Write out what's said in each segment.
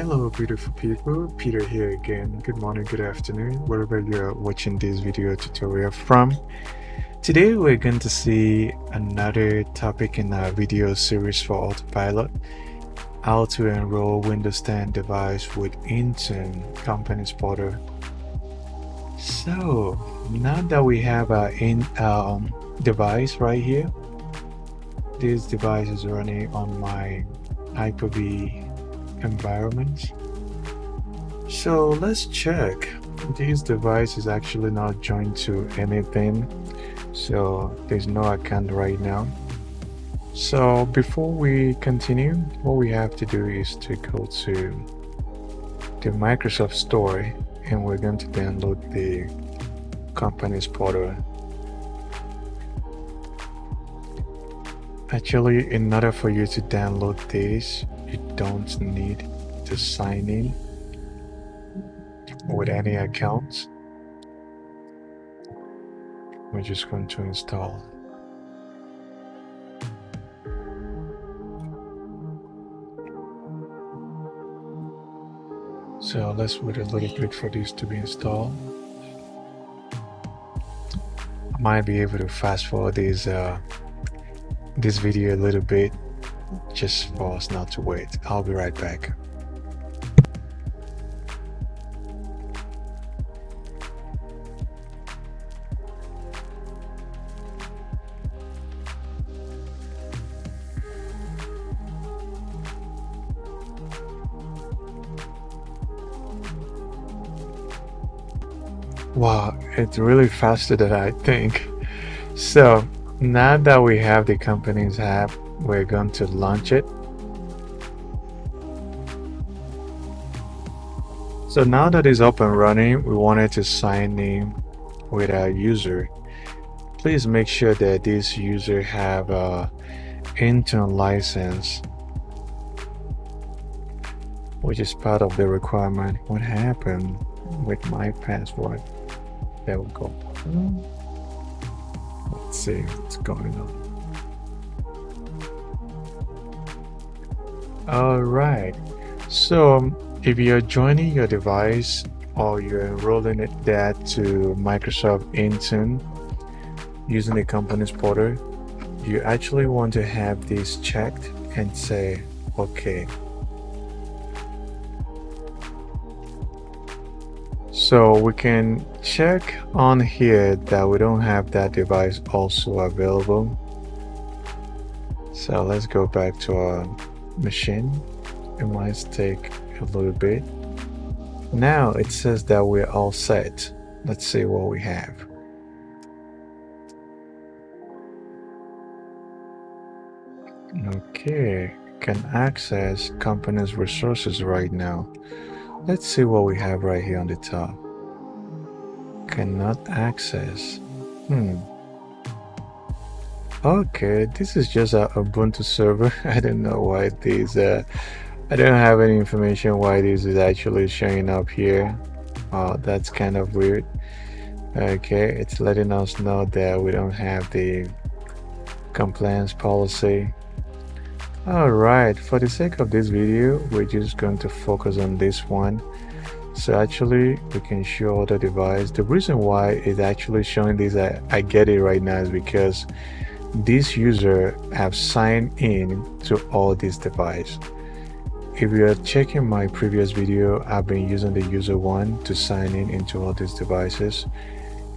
Hello beautiful people, Peter here again. Good morning, good afternoon, wherever you're watching this video tutorial from. Today we're going to see another topic in our video series for Autopilot. How to enroll Windows 10 device with Intune Companies Portal. So now that we have our in um, device right here, this device is running on my Hyper-V environment. So let's check. This device is actually not joined to anything. So there's no account right now. So before we continue, what we have to do is to go to the Microsoft Store and we're going to download the company's portal. Actually, in order for you to download this, you don't need to sign in with any accounts. We're just going to install. So let's wait a little bit for this to be installed. I might be able to fast forward this uh, this video a little bit just for us not to wait. I'll be right back. Wow, it's really faster than I think. So now that we have the company's app, we're going to launch it. So now that it's up and running, we wanted to sign in with our user. Please make sure that this user have a Intune license, which is part of the requirement. What happened with my password? There we go. Mm. Let's see what's going on. Alright, so um, if you're joining your device or you're enrolling it that to Microsoft Intune using the company's portal, you actually want to have this checked and say OK. So we can check on here that we don't have that device also available. So let's go back to our machine. It might take a little bit. Now it says that we're all set. Let's see what we have. Okay can access company's resources right now let's see what we have right here on the top cannot access hmm Okay, this is just a Ubuntu server. I don't know why this. Uh, I don't have any information why this is actually showing up here. Oh, that's kind of weird. Okay, it's letting us know that we don't have the compliance policy. Alright, for the sake of this video, we're just going to focus on this one. So actually, we can show the device. The reason why it's actually showing this, I, I get it right now, is because this user have signed in to all these devices. If you are checking my previous video, I've been using the user one to sign in into all these devices.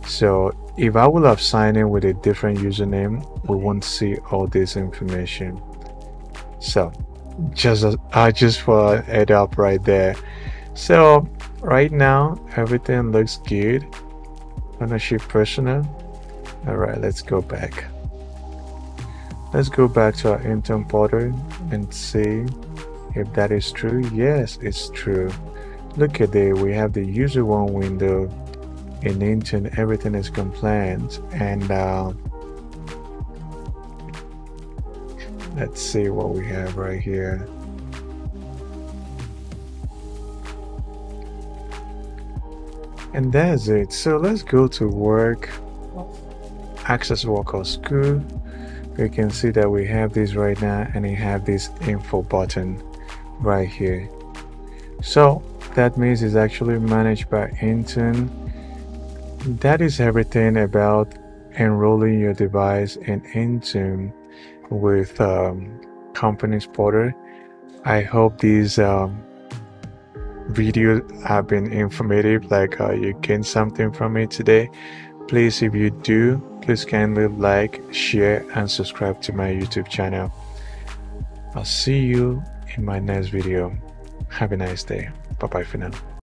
So if I would have signed in with a different username, we won't see all this information. So just I just for a head up right there. So right now everything looks good. Ownership personal. All right, let's go back. Let's go back to our Intune portal and see if that is true. Yes, it's true. Look at it. We have the user one window in Intune. Everything is compliant. And uh, let's see what we have right here. And that's it. So let's go to work, access work or school. You can see that we have this right now and we have this info button right here. So that means it's actually managed by Intune. That is everything about enrolling your device in Intune with um, Companies Portal. I hope these um, videos have been informative, like uh, you gained something from it today. Please, if you do, please kindly like, share, and subscribe to my YouTube channel. I'll see you in my next video. Have a nice day. Bye bye for now.